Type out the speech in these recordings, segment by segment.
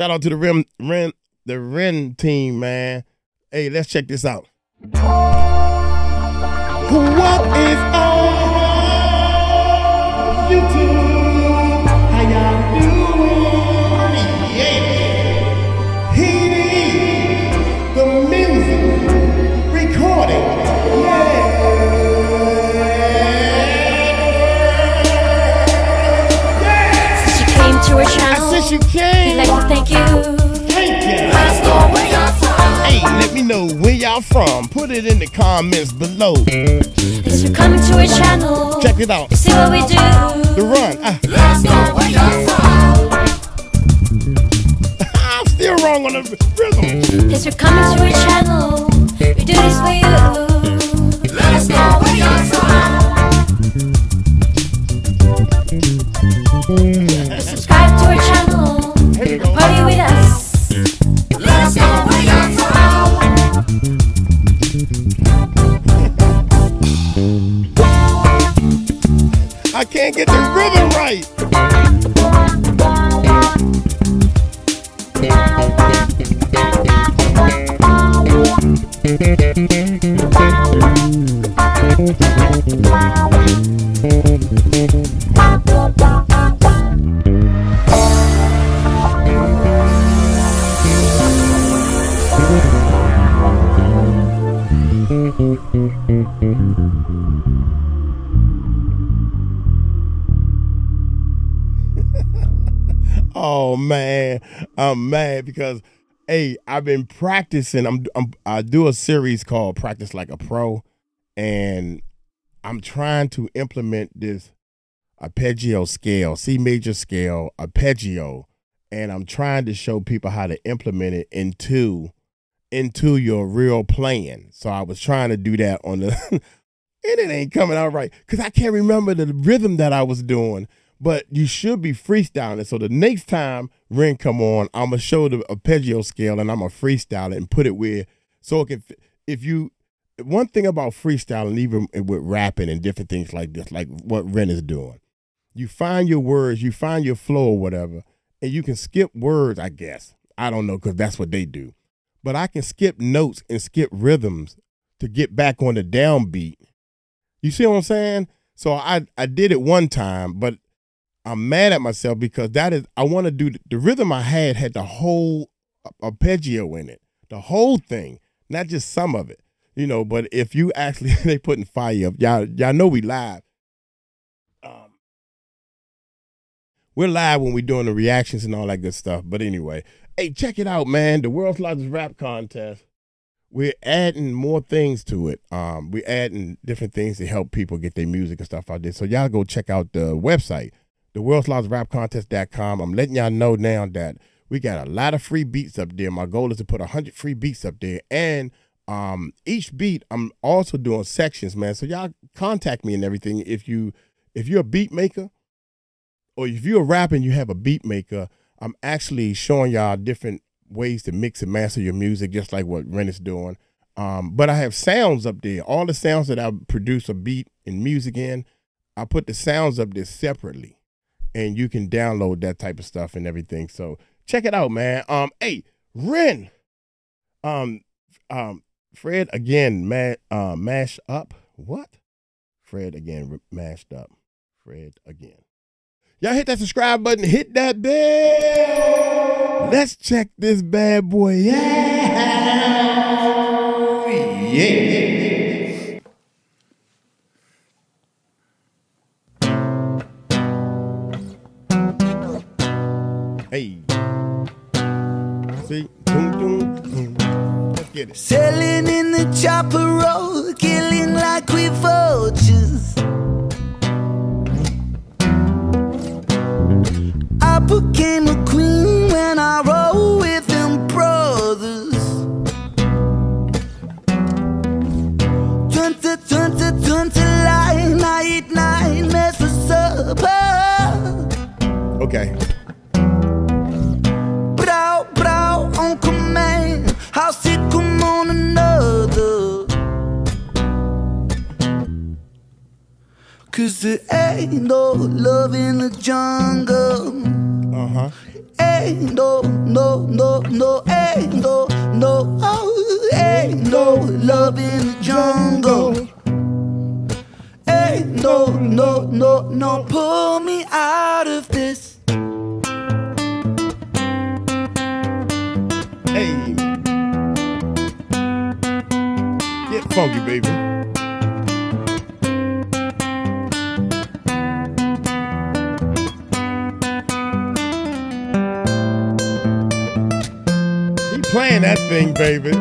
Shout out to the Ren, Ren, the Ren team, man. Hey, let's check this out. What is on YouTube? How y'all doing? Yeah. He the music recording. Yeah. Since you came to channel, Since you we'd came, me know where y'all from. Put it in the comments below. Thanks for coming to our channel. Check it out. See what we do. The run. Ah, Let's go where you're from. I'm still wrong on the rhythm. Thanks for coming to our channel. We do this for you. Oh man, I'm mad because hey, I've been practicing. I'm, I'm I do a series called Practice Like a Pro, and I'm trying to implement this arpeggio scale, C major scale, arpeggio, and I'm trying to show people how to implement it into into your real playing. So I was trying to do that on the and it ain't coming out right because I can't remember the rhythm that I was doing. But you should be freestyling. So the next time Ren come on, I'm gonna show the arpeggio scale and I'm gonna freestyle it and put it where so it can. If you one thing about freestyling, even with rapping and different things like this, like what Ren is doing, you find your words, you find your flow or whatever, and you can skip words. I guess I don't know because that's what they do. But I can skip notes and skip rhythms to get back on the downbeat. You see what I'm saying? So I I did it one time, but I'm mad at myself because that is I want to do the rhythm I had had the whole arpeggio in it, the whole thing, not just some of it. You know, but if you actually they putting fire up, y'all y'all know we live. Um, we're live when we're doing the reactions and all that good stuff. But anyway, hey, check it out, man. The world's largest rap contest. We're adding more things to it. Um, we're adding different things to help people get their music and stuff out there. So y'all go check out the website, the world's largest rap contest.com. I'm letting y'all know now that we got a lot of free beats up there. My goal is to put 100 free beats up there. And um, each beat, I'm also doing sections, man. So y'all contact me and everything. If you if you're a beat maker or if you're a rapper and you have a beat maker, I'm actually showing y'all different ways to mix and master your music, just like what Ren is doing. Um, but I have sounds up there. All the sounds that I produce a beat and music in, I put the sounds up there separately, and you can download that type of stuff and everything. So check it out, man. Um, hey, Ren, um, um, Fred again, ma- uh, mash up. What? Fred again, re- mashed up. Fred again. Y'all hit that subscribe button, hit that bell. Let's check this bad boy out. Yeah. Hey. See? Boom, boom, boom. Get it. Sailing in the chopper road, killing like we vultures. I became a on another. Cause there ain't no love in the jungle. Uh huh. Ain't no, no, no, no, ain't no, no, oh, ain't no love in the jungle. Ain't no, no, no, no, pull me out of this. Funky, baby. He playing that thing, baby.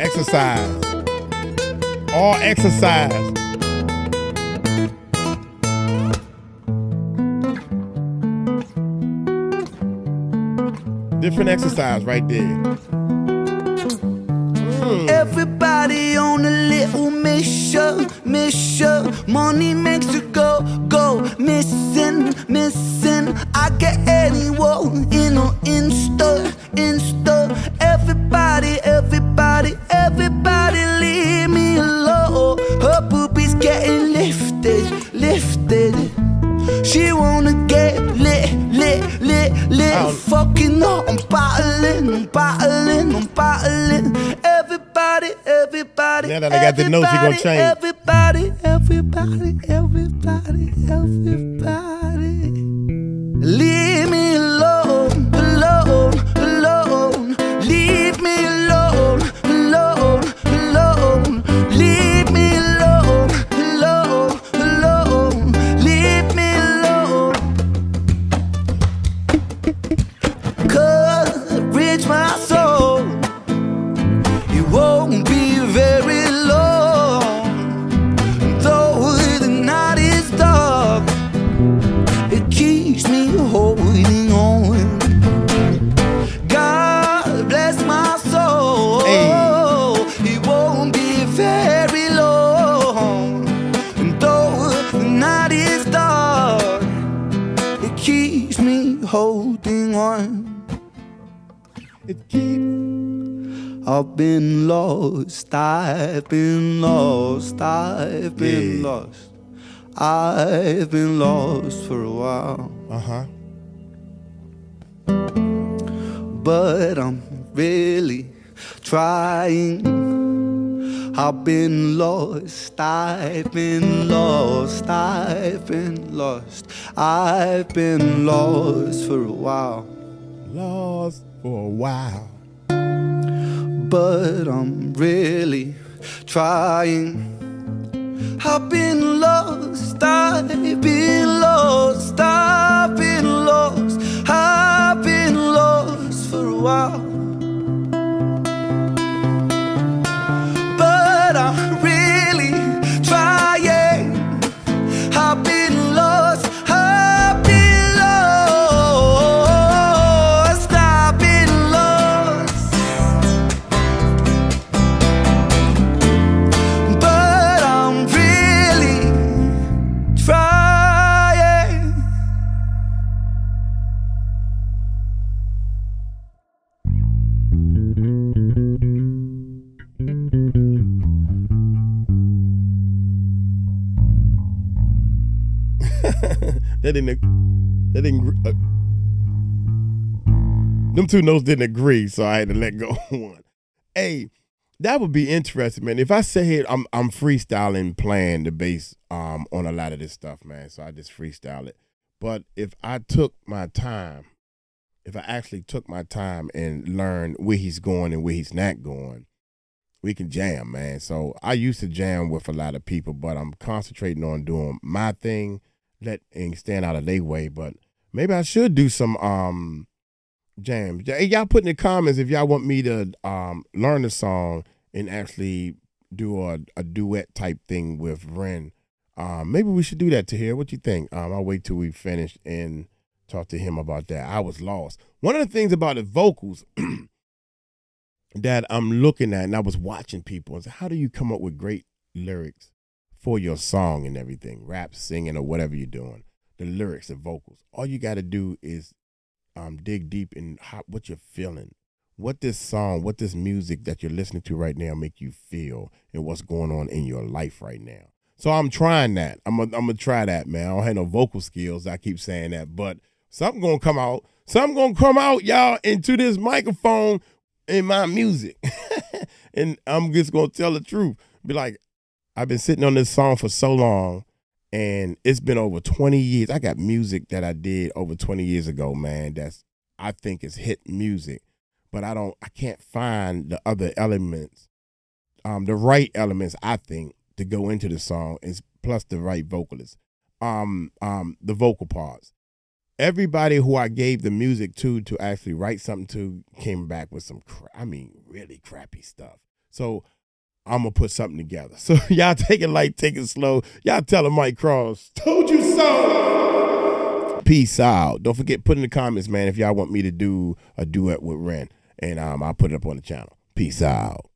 Exercise. All exercise. Different mm-hmm. exercise right there. Hmm. Everybody on a little mission, mission. Money makes you go, go. Missing, missing. I get anyone in or Insta, Insta. Got the notes, he gonna change. Everybody, everybody, everybody, everybody. It keep I've been lost, I've been lost, I've been Yeah. lost. I've been lost for a while, uh-huh. but I'm really trying. I've been lost, I've been lost, I've been lost, I've been lost for a while. Lost for a while. but I'm really trying. I've been lost, I've been lost, I've been lost, I've been lost for a while. That didn't. That didn't. Uh, them two notes didn't agree, so I had to let go one. Hey, that would be interesting, man. If I say it, I'm I'm freestyling, playing the bass um on a lot of this stuff, man. So I just freestyle it. But if I took my time, if I actually took my time and learned where he's going and where he's not going, we can jam, man. So I used to jam with a lot of people, but I'm concentrating on doing my thing, let and stand out of their way. But maybe I should do some um jams. Hey, y'all put in the comments if y'all want me to um learn the song and actually do a, a duet type thing with Ren. Um, maybe we should do that to hear. What you think? Um, I'll wait till we finish and talk to him about that. I was lost. One of the things about the vocals that I'm looking at, and I was watching people, is how do you come up with great lyrics for your song and everything, rap, singing, or whatever you're doing? The lyrics, the vocals. All you got to do is um, dig deep in how, what you're feeling, what this song, what this music that you're listening to right now make you feel and what's going on in your life right now. So I'm trying that. I'm gonna I'm gonna try that, man. I don't have no vocal skills. I keep saying that, but something gonna come out. Something gonna come out, y'all, into this microphone in my music. and I'm just gonna tell the truth. Be like, I've been sitting on this song for so long, and it's been over 20 years. I got music that I did over 20 years ago, man. That's I think is hit music, but I don't. I can't find the other elements, um, the right elements. I think to go into the song is plus the right vocalist, um, um, the vocal parts everybody who I gave the music to to actually write something to came back with some, cra- I mean, really crappy stuff. So I'm gonna put something together. So y'all take it light, take it slow. Y'all tell him Mike Cross, told you so. Peace out. Don't forget, put in the comments, man, if y'all want me to do a duet with Ren, and um, I'll put it up on the channel. Peace out.